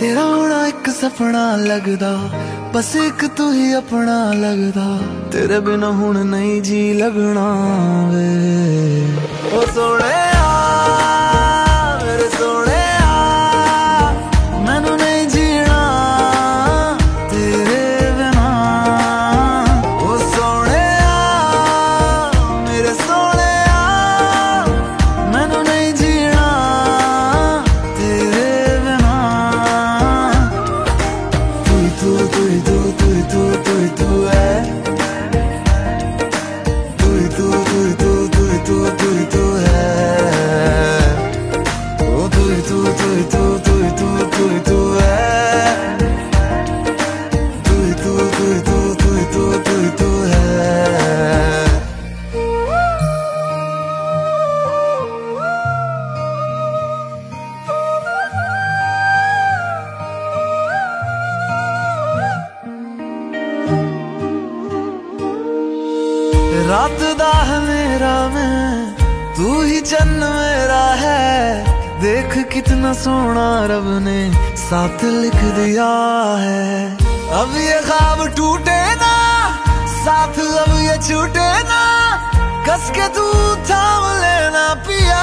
ਤੇਰਾ ਹੋਣਾ ਇੱਕ ਸੁਪਨਾ ਲੱਗਦਾ, ਬਸ ਇੱਕ ਤੂੰ ਹੀ ਆਪਣਾ ਲੱਗਦਾ। ਤੇਰੇ ਬਿਨਾ ਹੁਣ ਨਹੀਂ ਜੀ ਲੱਗਣਾ ਵੇ। ਉਹ ਸੋਹਣਿਆ তুই তু তুই তু তুই তু তুই তু তুই তু তুই তু তুই তু रात दा हनेरा में, तू ही चन्न मेरा है। देख कितना सोना रब ने साथ लिख दिया है। अब ये ख्वाब टूटे ना, साथ अब ये छूटे ना। कस के तू थाम लेना पिया।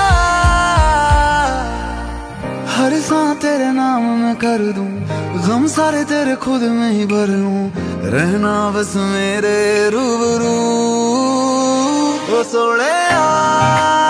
हर सांस तेरे नाम में कर दूँ, गम सारे तेरे खुद में ही भर लूँ। रहना बस मेरे रूबरू। ਸੋਹਣਿਆ